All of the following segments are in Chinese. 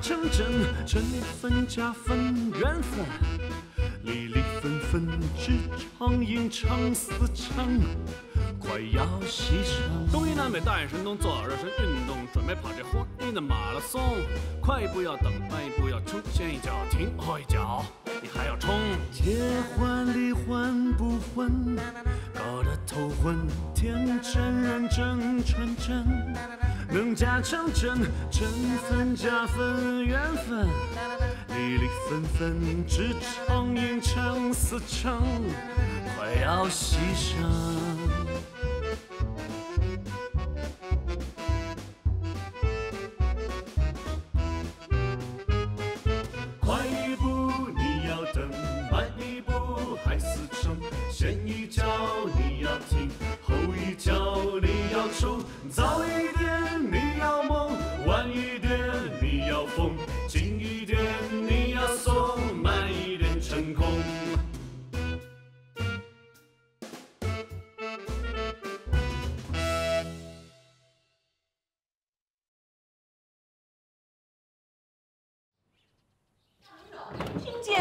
成真，真分假分缘分，离离分分，只长应长似长，快要西城。东一南北大眼神东做好热身运动，准备跑这婚姻的马拉松。快步要等，慢步要冲，先一脚停后一脚，你还要冲。结婚离婚不婚，搞得头昏，天真认真纯真，能假成真，真分假分缘分，离离分分，只长应成死成，快要牺牲。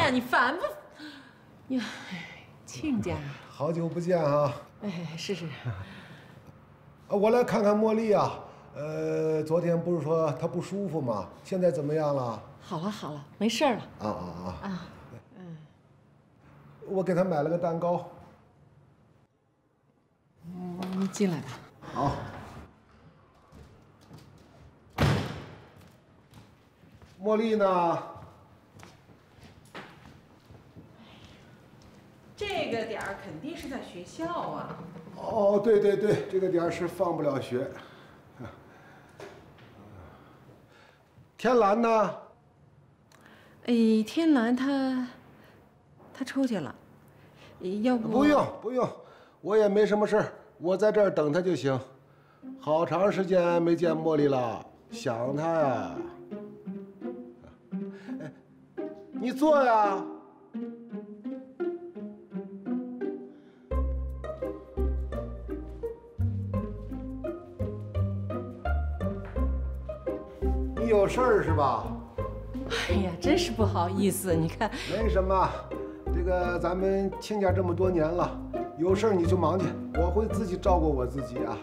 你烦不？呀，亲家，好久不见啊！哎，是是，啊我来看看茉莉啊。呃，昨天不是说她不舒服吗？现在怎么样了？好了好了，没事儿了啊啊啊！啊。嗯我给她买了个蛋糕。嗯，你进来吧。好。茉莉呢？这个点儿肯定是在学校啊。哦，对对对，这个点儿是放不了学。天蓝呢？哎，天蓝他他出去了，要不不用不用，我也没什么事儿，我在这儿等他就行。好长时间没见茉莉了，想她呀。哎，你坐呀。你有事儿是吧？哎呀，真是不好意思，你看，没什么，这个咱们亲家这么多年了，有事儿你就忙去，我会自己照顾我自己啊。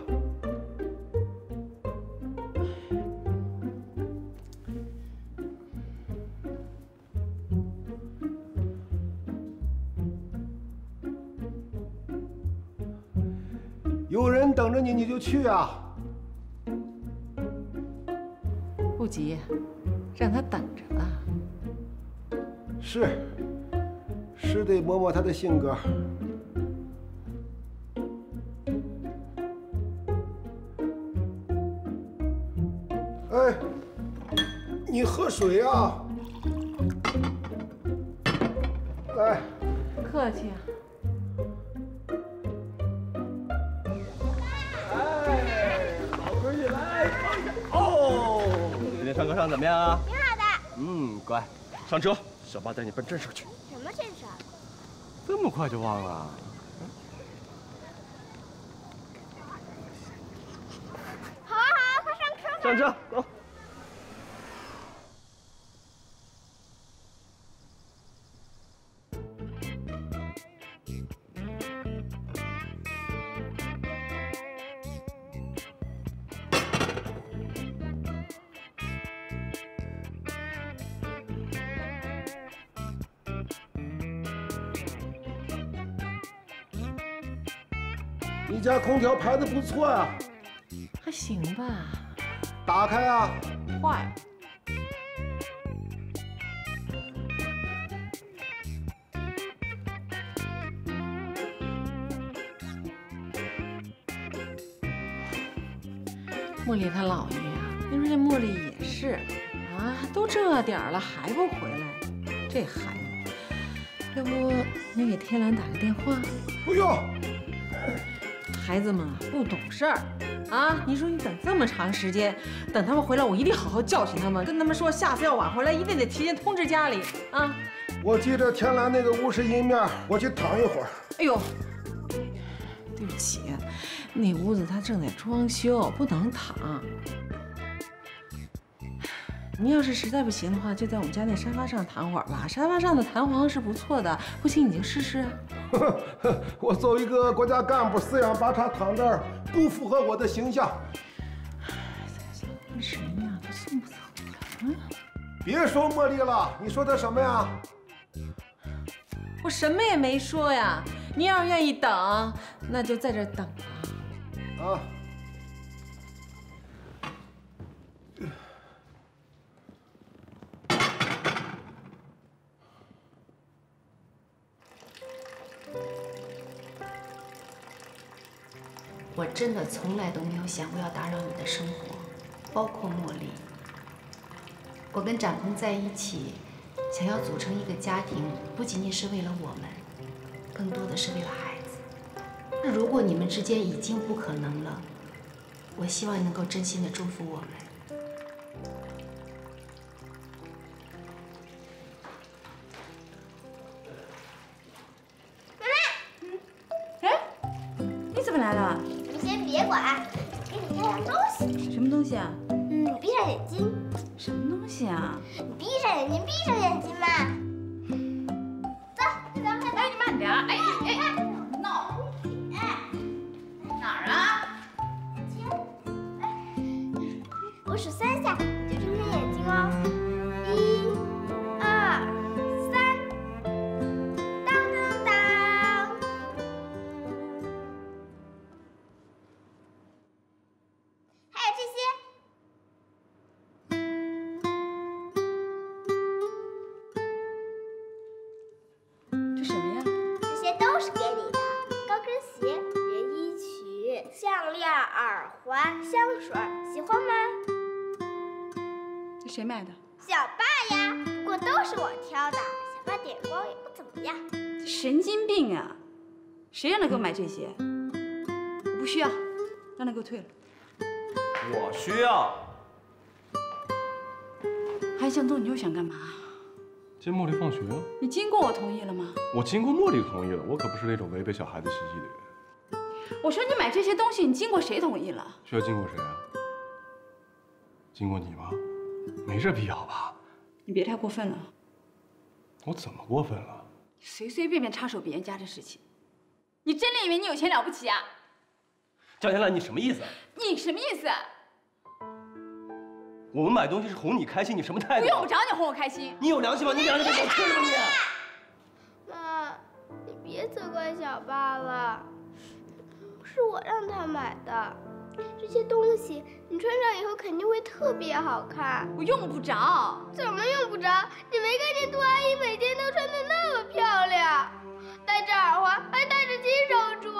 有人等着你，你就去啊。急，让他等着吧。是，是得磨磨他的性格。哎，你喝水啊！来，客气啊。怎么样啊？挺好的。嗯，乖，上车，小八带你奔镇上去。什么镇上？这么快就忘了？好啊好啊，快上车吧。上车，走。你家空调排的不错啊，还行吧。打开啊！坏。茉莉她姥爷呀，你说这茉莉也是，啊，都这点了还不回来，这孩子，要不你给天蓝打个电话？不用。孩子们啊不懂事儿，啊，你说你等这么长时间，等他们回来，我一定好好教训他们，跟他们说下次要晚回来，一定得提前通知家里啊。我记着天蓝那个屋是阴面，我去躺一会儿。哎呦，对不起，那屋子他正在装修，不能躺。你要是实在不行的话，就在我们家那沙发上躺会儿吧。沙发上的弹簧是不错的，不行你就试试。我作为一个国家干部，四仰八叉躺这儿，不符合我的形象。那什么呀？他送不走了。嗯，别说茉莉了，你说的什么呀？我什么也没说呀。您要是愿意等，那就在这儿等吧。啊。真的从来都没有想过要打扰你的生活，包括茉莉。我跟展鹏在一起，想要组成一个家庭，不仅仅是为了我们，更多的是为了孩子。如果你们之间已经不可能了，我希望你能够真心的祝福我们。环、香水，喜欢吗？这谁买的？小爸呀，不过都是我挑的。小爸眼光也不怎么样。神经病啊！谁让他给我买这些？我不需要，让他给我退了。我需要。韩向东，你又想干嘛？接茉莉放学，你经过我同意了吗？我经过茉莉同意了，我可不是那种违背小孩子心意的人。我说你买这些东西，你经过谁同意了？需要经过谁啊？经过你吗？没这必要吧？你别太过分了，我怎么过分了？随随便便插手别人家的事情，你真的以为你有钱了不起啊？江天兰，你什么意思？你什么意思？我们买东西是哄你开心，你什么态度？不用不着你哄我开心。你有良心吗？你两个给我吃了吗你？妈，你别责怪小爸了，是我让他买的。这些东西你穿上以后肯定会特别好看。我用不着。怎么用不着？你没看见杜阿姨每天都穿的那么漂亮，戴着耳环，还戴着金手镯，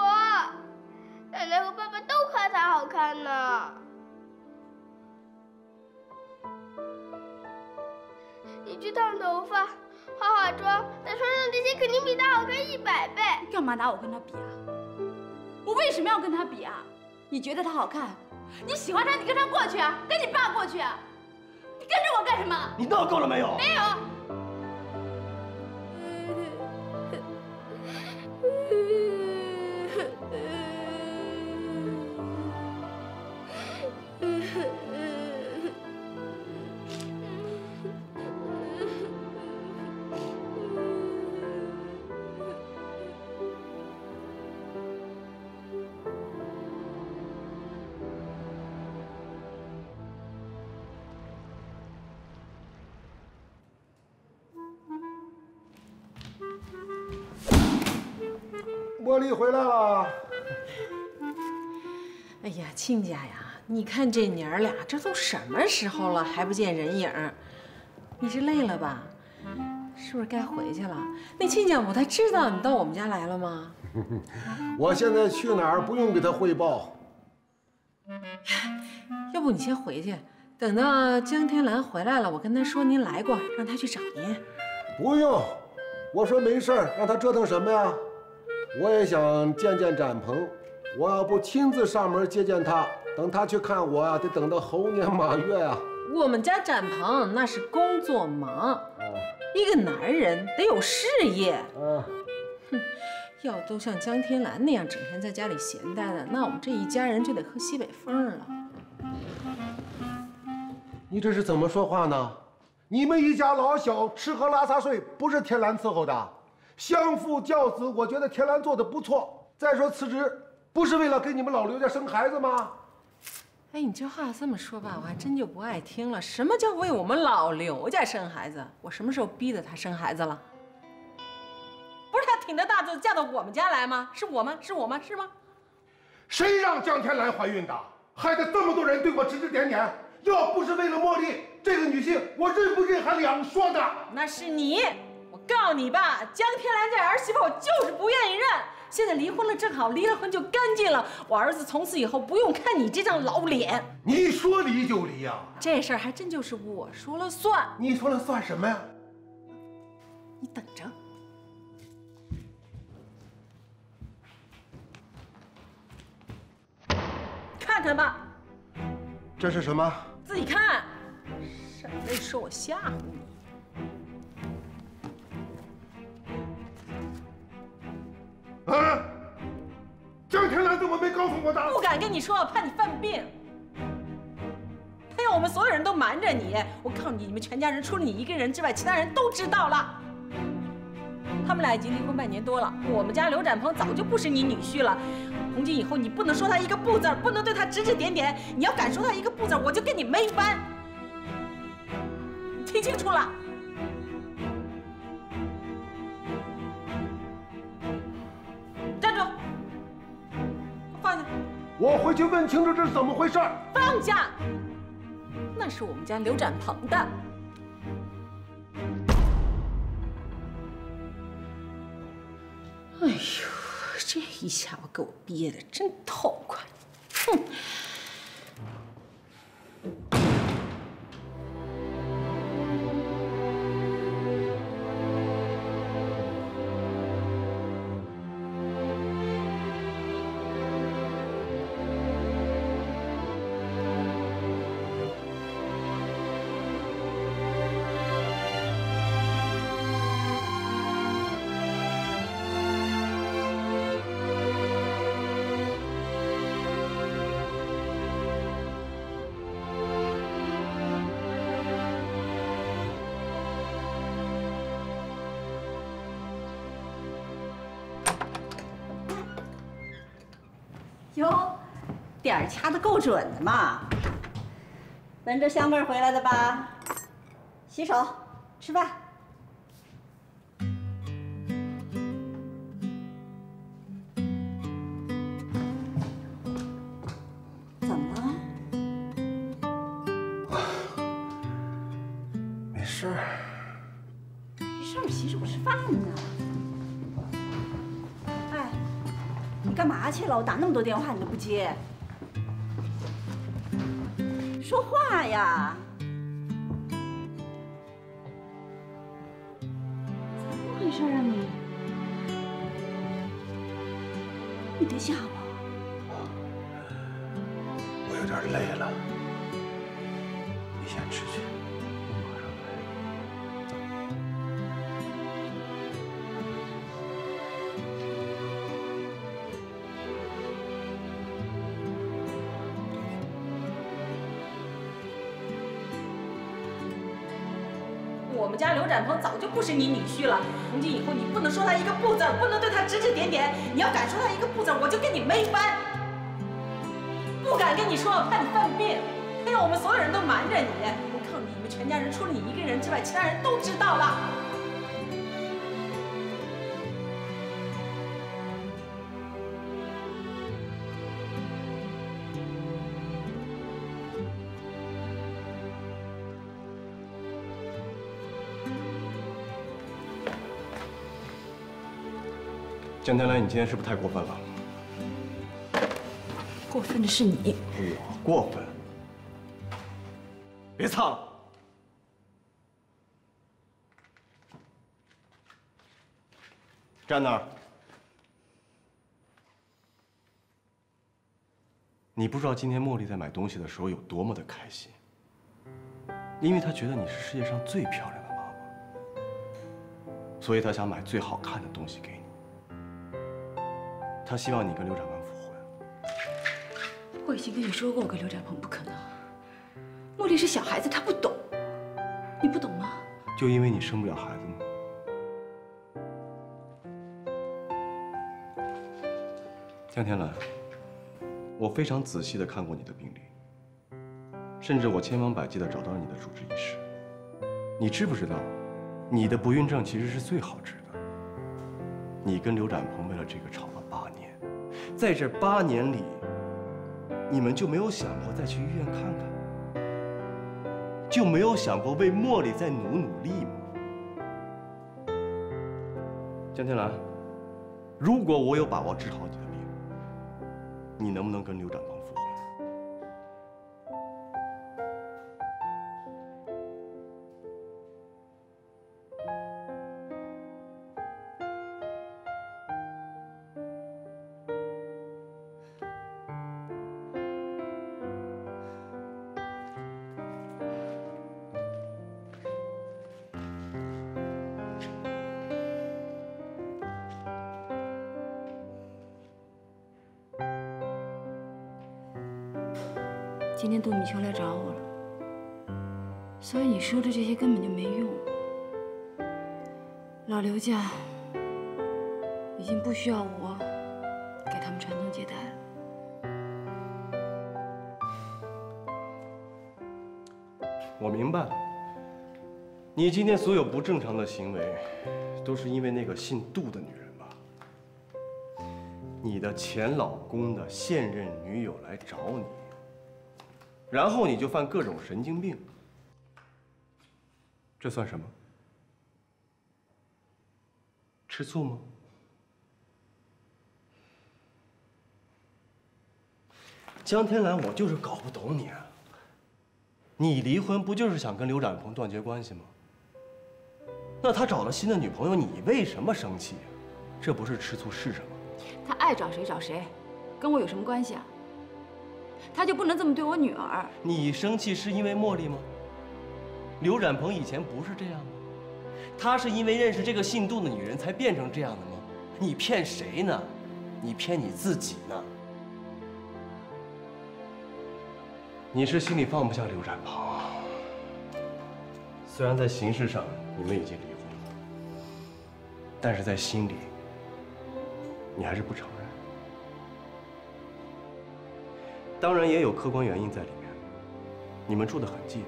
奶奶和爸爸都夸她好看呢。你去烫头发，化化妆，再穿上这些，肯定比她好看一百倍。你干嘛拿我跟她比啊？我为什么要跟他比啊？你觉得他好看？你喜欢他，你跟他过去啊，跟你爸过去啊。你跟着我干什么？你闹够了没有？没有。亲家呀，你看这娘儿俩，这都什么时候了，还不见人影儿？你是累了吧？是不是该回去了？那亲家母他知道你到我们家来了吗？我现在去哪儿不用给他汇报。要不你先回去，等到江天兰回来了，我跟她说您来过，让她去找您。不用，我说没事儿，让他折腾什么呀？我也想见见展鹏，我要不亲自上门接见他，等他去看我啊，得等到猴年马月啊。我们家展鹏那是工作忙，一个男人得有事业。哼，要都像江天蓝那样整天在家里闲待的，那我们这一家人就得喝西北风了。你这是怎么说话呢？你们一家老小吃喝拉撒睡不是天蓝伺候的，相夫教子，我觉得天蓝做的不错。再说辞职不是为了给你们老刘家生孩子吗？哎，你这话这么说吧，我还真就不爱听了。什么叫为我们老刘家生孩子？我什么时候逼着他生孩子了？不是他挺着大肚子嫁到我们家来吗？是我吗？是我吗？是吗？谁让江天蓝怀孕的？害得这么多人对我指指点点。要不是为了茉莉这个女性，我认不认还两说呢。那是你，我告诉你吧，江天蓝这儿媳妇我就是不愿意认。现在离婚了正好，离了婚就干净了。我儿子从此以后不用看你这张老脸。你说离就离呀？这事儿还真就是我说了算。你说了算什么呀？你等着，看看吧，这是什么？自己看。省得说我吓唬你。啊！江天蓝怎么没告诉我的？不敢跟你说，怕你犯病。他要我们所有人都瞒着你。我告诉你，你们全家人除了你一个人之外，其他人都知道了。他们俩已经离婚半年多了。我们家刘展鹏早就不是你女婿了。从今以后，你不能说他一个不字，不能对他指指点点。你要敢说他一个不字，我就跟你没完。听清楚了。我回去问清楚这是怎么回事。放下！那是我们家刘展鹏的。哎呦，这一下午给我憋的真痛快！哼！哟，点儿掐的够准的嘛！闻着香味儿回来的吧？洗手，吃饭。我打那么多电话你都不接，说话呀！怎么回事啊你？你别吓我我们家刘展鹏早就不是你女婿了。从今以后，你不能说他一个不字，不能对他指指点点。你要敢说他一个不字，我就跟你没完。不敢跟你说，怕你犯病。他要我们所有人都瞒着你。我告诉你，你们全家人除了你一个人之外，其他人都知道了。江天来，你今天是不是太过分了？过分的是你。我过分？别擦了！站那儿！你不知道今天茉莉在买东西的时候有多么的开心，因为她觉得你是世界上最漂亮的妈妈，所以她想买最好看的东西给你。他希望你跟刘展鹏复婚。我已经跟你说过，我跟刘展鹏不可能。茉莉是小孩子，她不懂，你不懂吗？就因为你生不了孩子吗？江天蓝，我非常仔细的看过你的病历，甚至我千方百计的找到了你的主治医师。你知不知道，你的不孕症其实是最好治的。你跟刘展鹏为了这个吵在这八年里，你们就没有想过再去医院看看？就没有想过为茉莉再努努力吗？江天蓝，如果我有把握治好你的病，你能不能跟刘展鹏刘家已经不需要我给他们传宗接代了。我明白了，你今天所有不正常的行为，都是因为那个姓杜的女人吧？你的前老公的现任女友来找你，然后你就犯各种神经病，这算什么？吃醋吗？江天蓝，我就是搞不懂你啊！你离婚不就是想跟刘展鹏断绝关系吗？那他找了新的女朋友，你为什么生气？这不是吃醋是什么？他爱找谁找谁，跟我有什么关系啊？他就不能这么对我女儿？你生气是因为茉莉吗？刘展鹏以前不是这样吗？他是因为认识这个姓杜的女人才变成这样的吗？你骗谁呢？你骗你自己呢？你是心里放不下刘展鹏，虽然在形式上你们已经离婚了，但是在心里，你还是不承认。当然也有客观原因在里面，你们住得很近，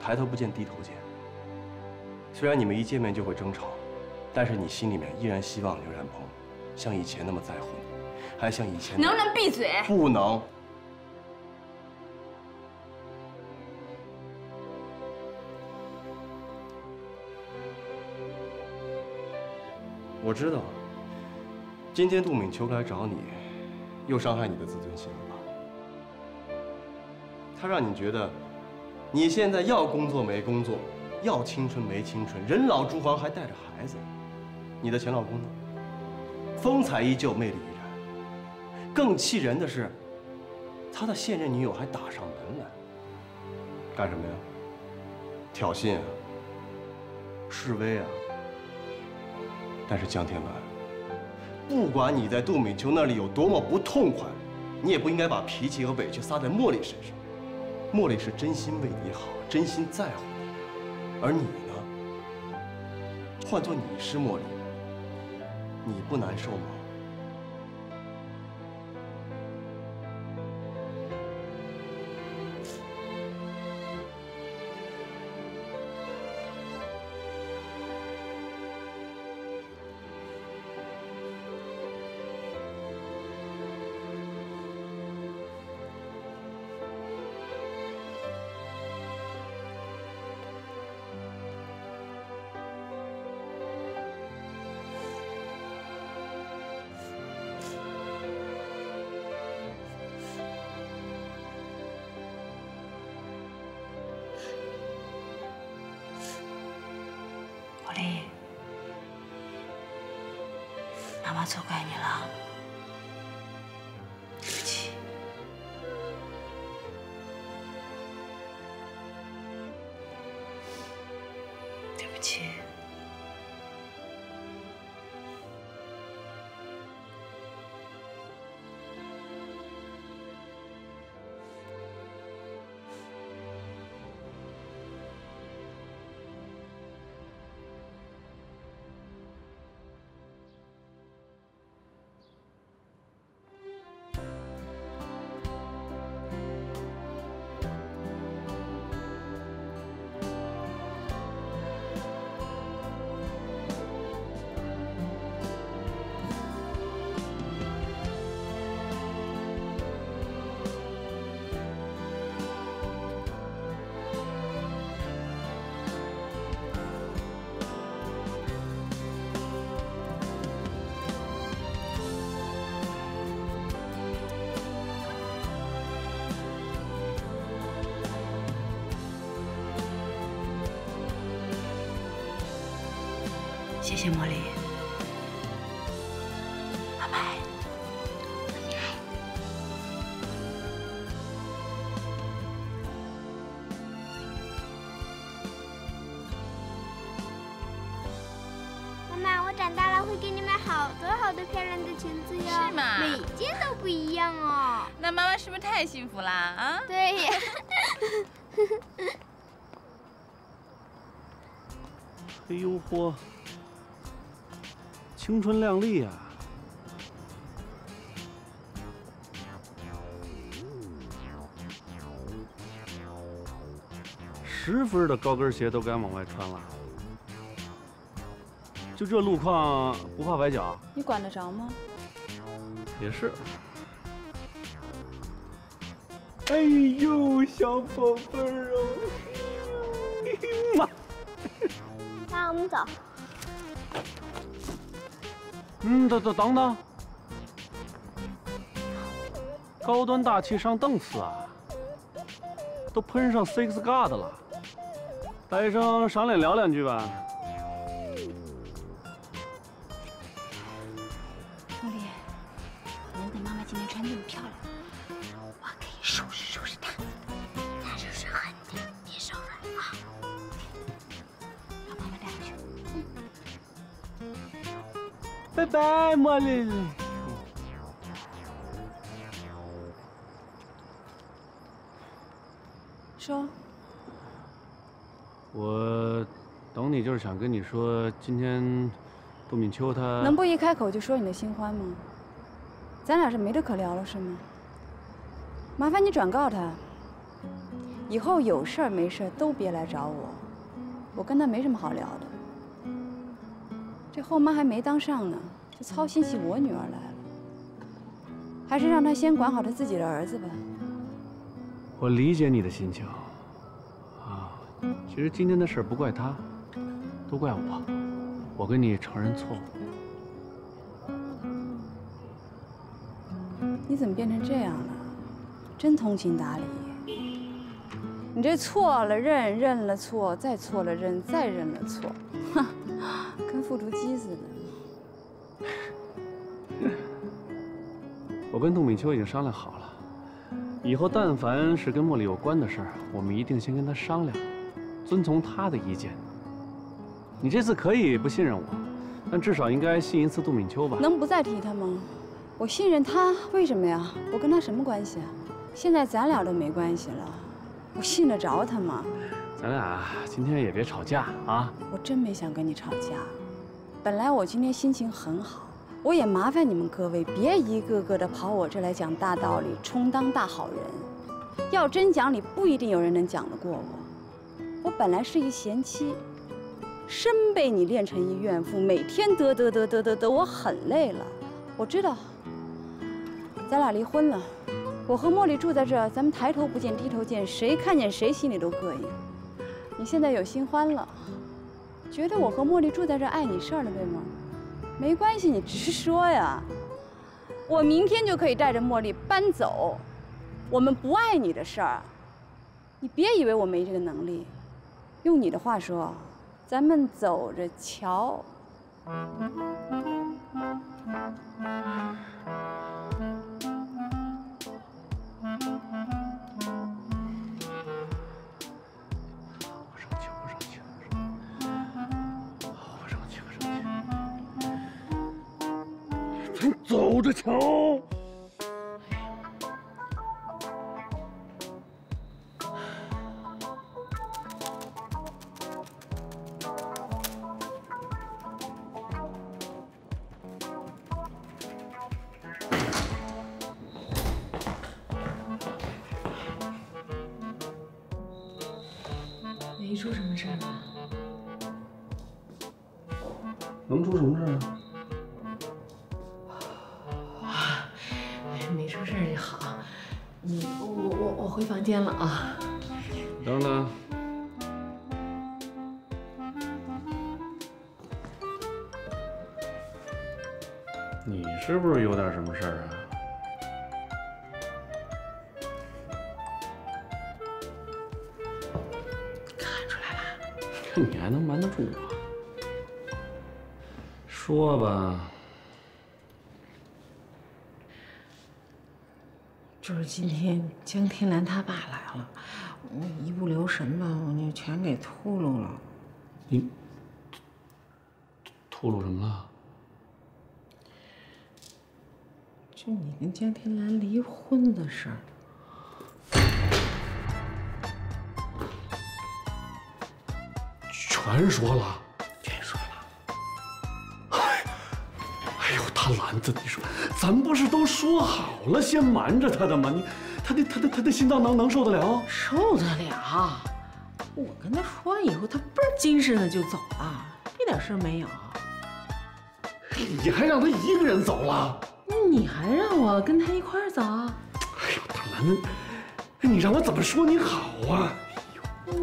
抬头不见低头见。虽然你们一见面就会争吵，但是你心里面依然希望刘冉鹏像以前那么在乎你，还像以前能不能闭嘴？不能。我知道，今天杜敏秋来找你，又伤害你的自尊心了吧？他让你觉得，你现在要工作没工作，要青春没青春，人老珠黄还带着孩子。你的前老公呢？风采依旧，魅力依然。更气人的是，他的现任女友还打上门来，干什么呀？挑衅啊？示威啊？但是江天蓝，不管你在杜敏秋那里有多么不痛快，你也不应该把脾气和委屈撒在茉莉身上。茉莉是真心为你好，真心在乎，而你呢？换做你是莫莉，你不难受吗？错怪你了，谢谢茉莉。拜拜。妈妈，我长大了会给你买好多好多漂亮的裙子哟，是吗每件都不一样哦。那妈妈是不是太幸福啦？啊？对呀。哎呦嚯，青春靓丽呀、十分的高跟鞋都敢往外穿了，就这路况不怕崴脚？你管得着吗？也是。哎呦，小宝贝儿啊，妈，妈，我们走。嗯，等等等等，高端大气上档次啊，都喷上 Six God 了，带上赏脸聊两句吧。拜拜，茉莉。说，我等你就是想跟你说，今天杜敏秋她能不一开口就说你的新欢吗？咱俩是没得可聊了是吗？麻烦你转告他，以后有事儿没事儿都别来找我，我跟他没什么好聊的。这后妈还没当上呢，就操心起我女儿来了。还是让她先管好她自己的儿子吧。我理解你的心情，啊，其实今天的事儿不怪她，都怪我，我跟你承认错误。你怎么变成这样了？真通情达理。你这错了认，认了错，再错了认，再认了错，哼，跟复读机似的。我跟杜敏秋已经商量好了，以后但凡是跟茉莉有关的事儿，我们一定先跟她商量，遵从她的意见。你这次可以不信任我，但至少应该信一次杜敏秋吧？能不再提他吗？我信任他，为什么呀？我跟他什么关系啊？现在咱俩都没关系了，我信得着他吗？咱俩今天也别吵架啊！我真没想跟你吵架。本来我今天心情很好，我也麻烦你们各位别一个个的跑我这来讲大道理，充当大好人。要真讲理，不一定有人能讲得过我。我本来是一贤妻，身被你练成一怨妇，每天得得得得得得，我很累了。我知道，咱俩离婚了，我和茉莉住在这儿，咱们抬头不见低头见，谁看见谁心里都膈应。你现在有新欢了，觉得我和茉莉住在这碍你事儿了，对吗？没关系，你直说呀。我明天就可以带着茉莉搬走，我们不碍你的事儿。你别以为我没这个能力，用你的话说，咱们走着瞧。着瞧。没出什么事儿吧？能出什么事啊？我我回房间了啊。等等，你是不是有点什么事儿啊？看出来了，你还能瞒得住我？说吧，就是今天江天兰他爸来了，我一不留神吧，我就全给秃噜了。你秃噜什么了？就你跟江天兰离婚的事儿。全说了，大兰子，你说，咱不是都说好了先瞒着他的吗？你，他的他的他的心脏能能受得了？受得了。我跟他说完以后，他倍儿精神的就走了，一点事儿没有。你还让他一个人走了？那你还让我跟他一块儿走？哎呦，大兰子，你让我怎么说你好啊？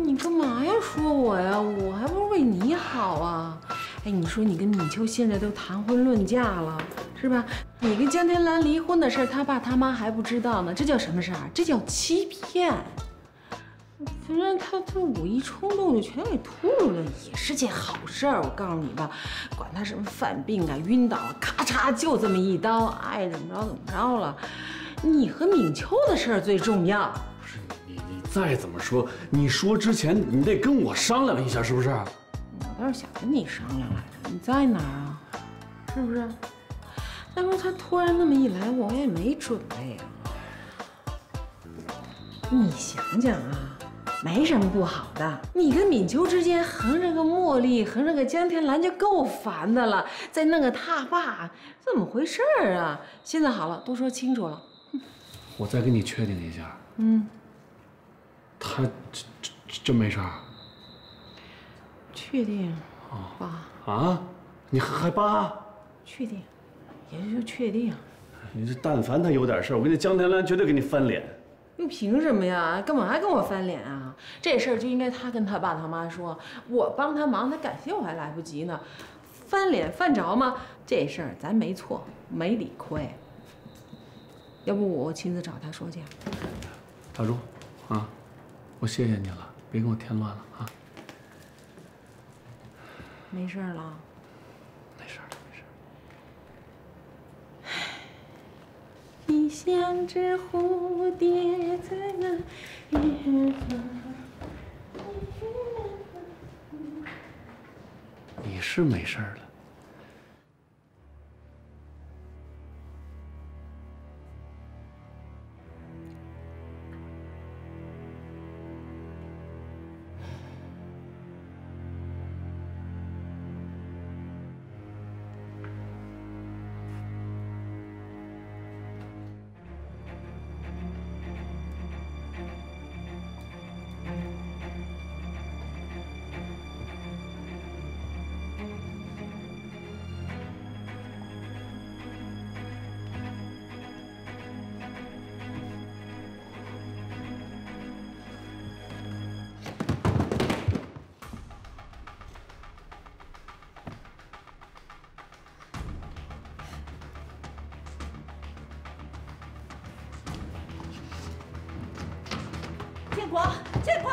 你干嘛要说我呀？我还不是为你好啊！哎，你说你跟米秋现在都谈婚论嫁了，是吧？你跟江天兰离婚的事，他爸他妈还不知道呢，这叫什么事儿？这叫欺骗！反正他他五一冲动就全给吐了，也是件好事儿。我告诉你吧，管他什么犯病啊、晕倒，咔嚓就这么一刀，爱怎么着怎么着了。你和敏秋的事儿最重要。不是你你你再怎么说，你说之前你得跟我商量一下，是不是？我倒是想跟你商量来着，你在哪儿啊？是不是？再说他突然那么一来，我也没准备啊。你想想啊，没什么不好的。你跟敏秋之间横着个茉莉，横着个江天蓝就够烦的了，再弄个他爸，怎么回事儿啊？现在好了，都说清楚了。我再跟你确定一下。嗯。他真真真没事儿，确定？爸啊，你还爸？确定，也就确定。你这但凡他有点事儿，我跟你江天兰绝对给你翻脸。你凭什么呀？干嘛还跟我翻脸啊？这事儿就应该他跟他爸他妈说，我帮他忙，他感谢我还来不及呢。翻脸犯着吗？这事儿咱没错，没理亏。要不我亲自找他说去。大柱，啊。我谢谢你了，别给我添乱了啊！没事了，没事了，没事。你像只蝴蝶在那远方。你是没事了。小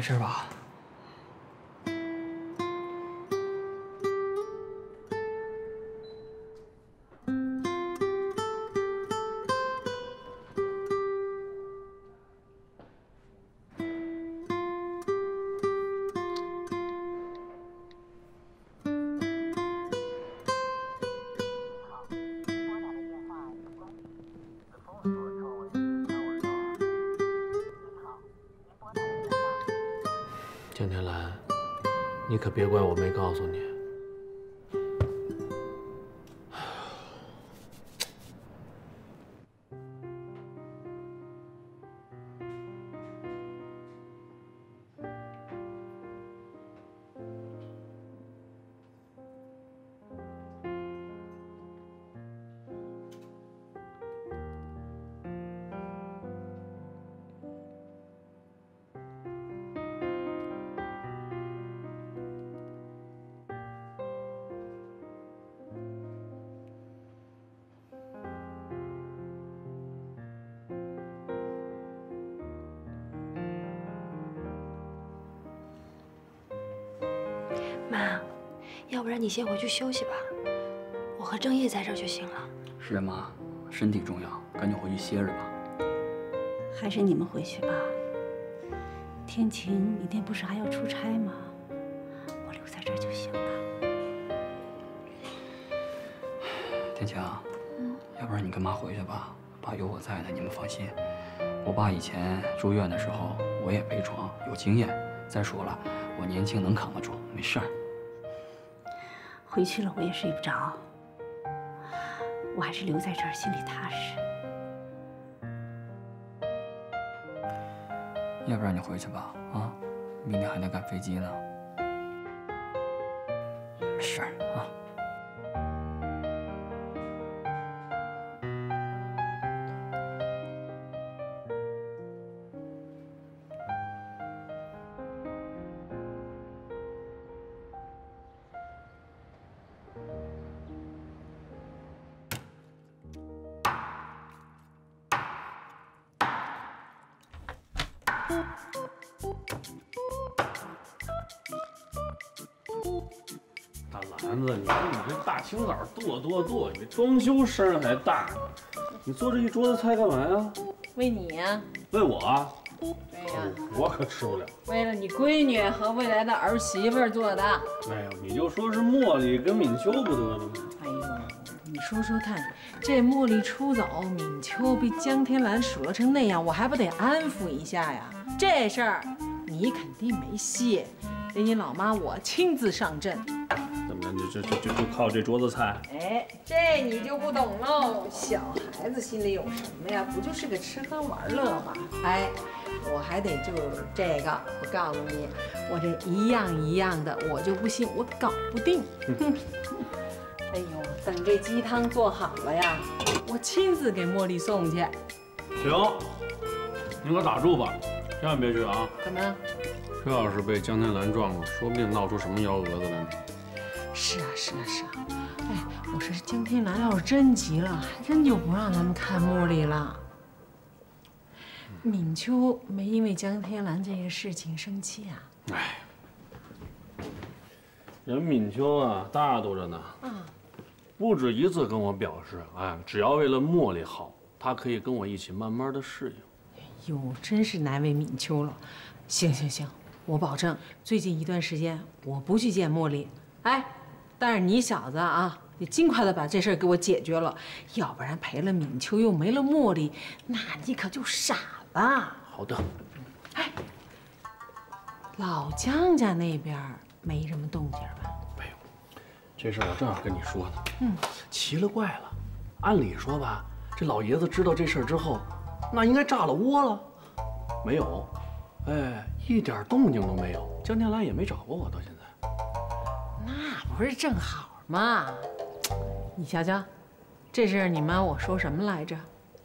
没事吧？可别怪我没告诉你。要不然你先回去休息吧，我和郑业在这儿就行了。是啊，妈，身体重要，赶紧回去歇着吧。还是你们回去吧。天晴明天不是还要出差吗？我留在这儿就行了。天晴，要不然你跟妈回去吧，爸有我在呢，你们放心。我爸以前住院的时候，我也陪床，有经验。再说了，我年轻能扛得住，没事儿。回去了我也睡不着，我还是留在这儿心里踏实。要不然你回去吧，啊，明天还得赶飞机呢。没事啊。子，你说你这大清早剁剁剁，你这装修声还大呢。你做这一桌子菜干嘛呀？为你呀、为我啊？对呀、我可吃不了。为了你闺女和未来的儿媳妇儿做的。哎呦，你就说是茉莉跟敏秋不得了吗？哎呦，你说说看，这茉莉出走，敏秋被江天蓝数落成那样，我还不得安抚一下呀？这事儿你肯定没戏，得你老妈我亲自上阵。怎么着？你就就就就靠这桌子菜？哎，这你就不懂喽。小孩子心里有什么呀？不就是个吃喝玩乐吗？哎，我还得就是这个，我告诉你，我这一样一样的，我就不信我搞不定。哼。哎呦，等这鸡汤做好了呀，我亲自给茉莉送去。行，你给我打住吧，千万别去啊！怎么？这要是被江天蓝撞了，说不定闹出什么幺蛾子来呢。是啊，是啊，是啊。哎，我说这江天蓝要是真急了，还真就不让咱们看茉莉了。敏秋没因为江天蓝这个事情生气啊？哎，人敏秋啊，大度着呢。啊，不止一次跟我表示，哎，只要为了茉莉好，他可以跟我一起慢慢的适应。哟，真是难为敏秋了。行行行，我保证，最近一段时间我不去见茉莉。哎，但是你小子啊，你尽快的把这事儿给我解决了，要不然赔了敏秋又没了茉莉，那你可就傻了。好的。哎老江家那边没什么动静吧？没有这事儿我正好跟你说呢。嗯，奇了怪了，按理说吧，这老爷子知道这事儿之后，那应该炸了窝了，没有，哎，一点动静都没有。江天来也没找过我，到现在。那不是正好吗？你瞧瞧，这事儿你妈我说什么来着？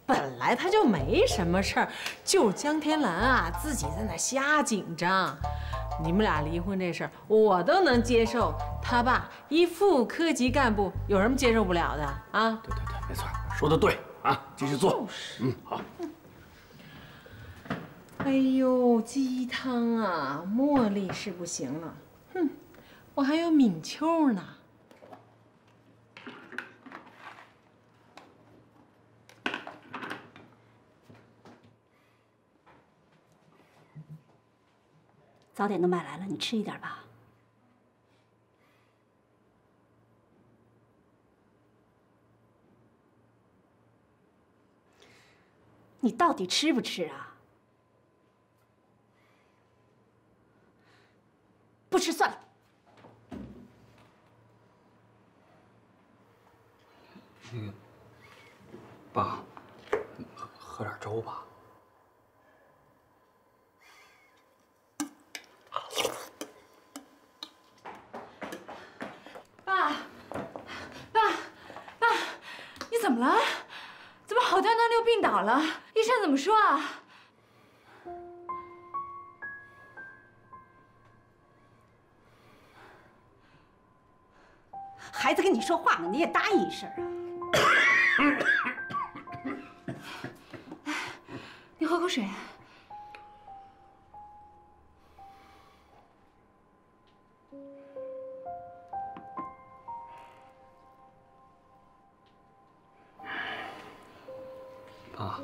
本来他就没什么事儿，就是江天蓝啊自己在那瞎紧张。你们俩离婚这事儿我都能接受，他爸一副科级干部有什么接受不了的啊？对对对，没错，说的对啊，继续做。嗯，好。哎呦，鸡汤啊，茉莉是不行了，哼，我还有敏秋呢。早点都买来了，你吃一点吧。你到底吃不吃啊？不吃算了。那个，爸，喝喝点粥吧。爸，爸，爸，你怎么了？怎么好端端又病倒了？医生怎么说啊？孩子跟你说话呢，你也答应一声啊。哎，你喝口水。爸，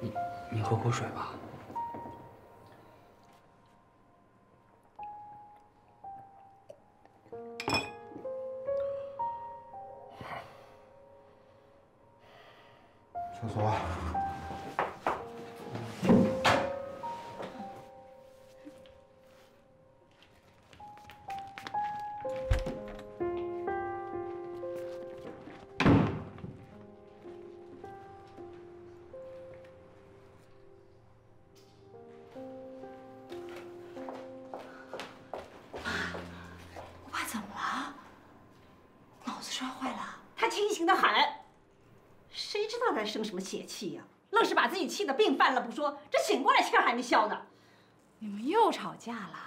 你你喝口水吧。生什么邪气呀？愣是把自己气得病犯了不说，这醒过来气还没消呢。你们又吵架了？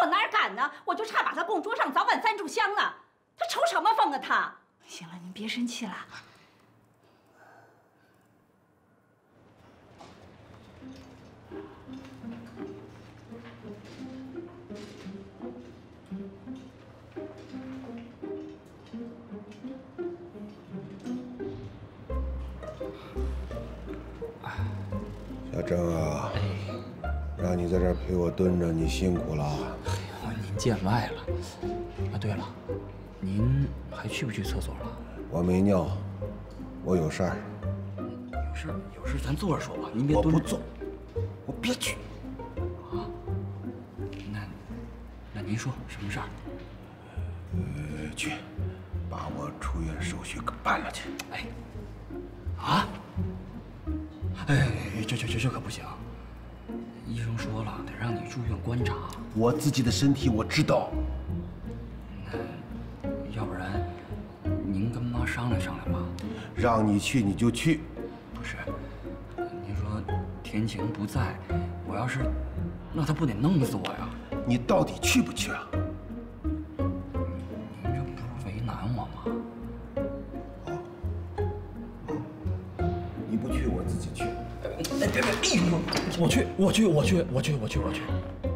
我哪敢呢？我就差把他供桌上早晚三炷香呢。他抽什么风啊他？行了，您别生气了。小郑啊，让你在这儿陪我蹲着，你辛苦了。您见外了。啊，对了，您还去不去厕所了？我没尿，我有事儿。有事有事咱坐着说吧，您别蹲着。我不坐，我别去。啊？那那您说什么事儿？呃，去，把我出院手续给办了去。哎，啊？哎，这这这这可不行！医生说了，得让你住院观察。我自己的身体我知道。那要不然，您跟妈商量商量吧。让你去你就去。不是，您说田晴不在，我要是，那他不得弄死我呀？你到底去不去啊？我去，我去，我去，我去，我去，我去。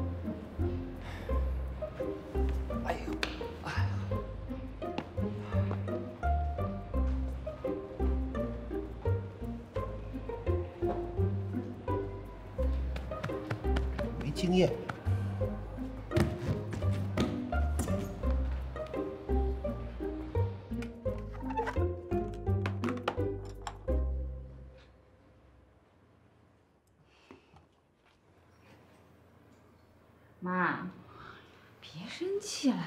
生气了。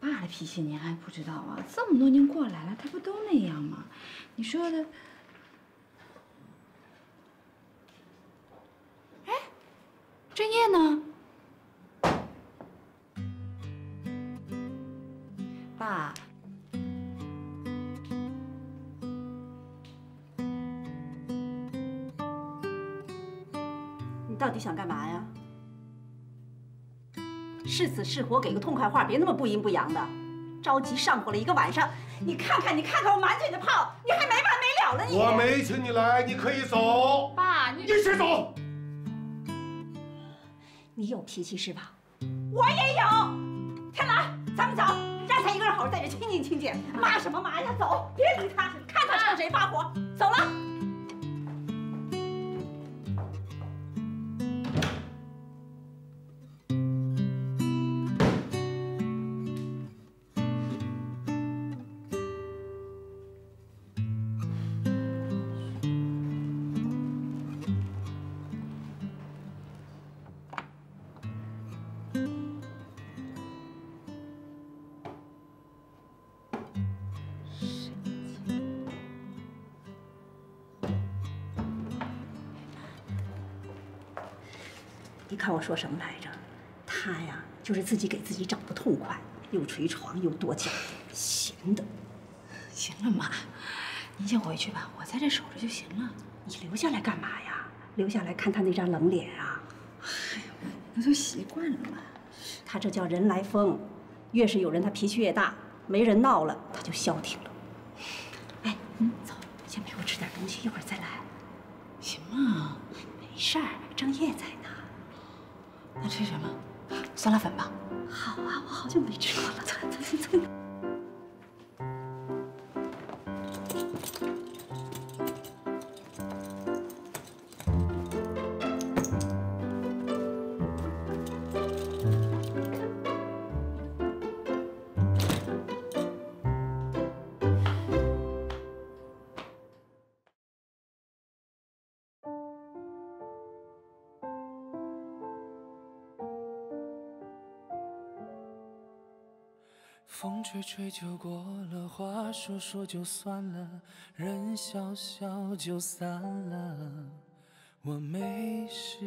我爸的脾气您还不知道啊？这么多年过来了，他不都那样吗？你说的。哎，郑业呢？爸，你到底想干嘛？是死是活，给个痛快话，别那么不阴不阳的，着急上火了一个晚上。你看看，你看看我满嘴的泡，你还没完没了了你！我没请你来，你可以走。爸，你你先走。你有脾气是吧？我也有。天来，咱们走，让他一个人好好在这清静清静。骂什么骂呀？走，别理他，看他冲谁发火。走了。你看我说什么来着？他呀，就是自己给自己找不痛快，又捶床又跺脚，闲的。行了，妈，您先回去吧，我在这守着就行了。你留下来干嘛呀？留下来看他那张冷脸啊！那都习惯了嘛。他这叫人来疯，越是有人，他脾气越大；没人闹了，他就消停了。哎，嗯，走，先陪我吃点东西，一会儿再来。行吗，没事儿，郑业在吃什么？酸辣粉吧。好啊，我好久没吃过了。走走走。风吹吹就过了，话说说就算了，人笑笑就散了。我没事，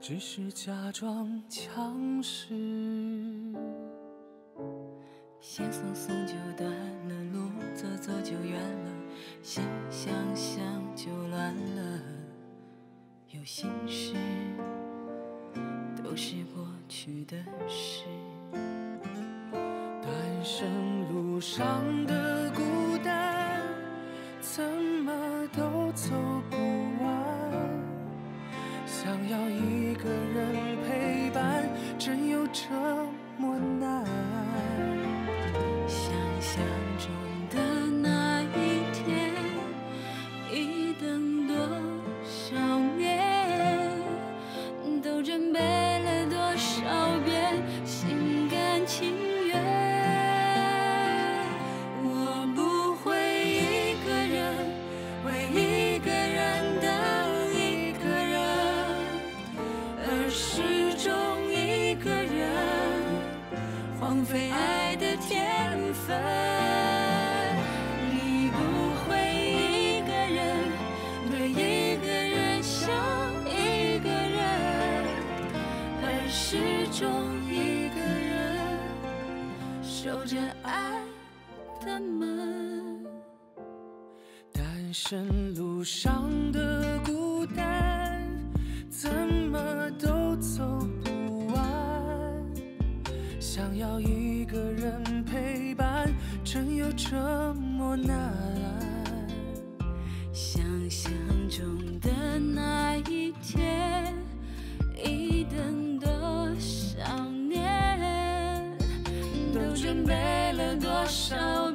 只是假装强势。线松松就断了，路走走就远了，心想想就乱了。有心事，都是过去的事。人生路上的孤单，怎么都走不完。想要一个人陪伴，真有这么难？守着爱的门。单身路上的孤单，怎么都走不完。想要一个人陪伴，真有这么难？想象中的那一天，一等多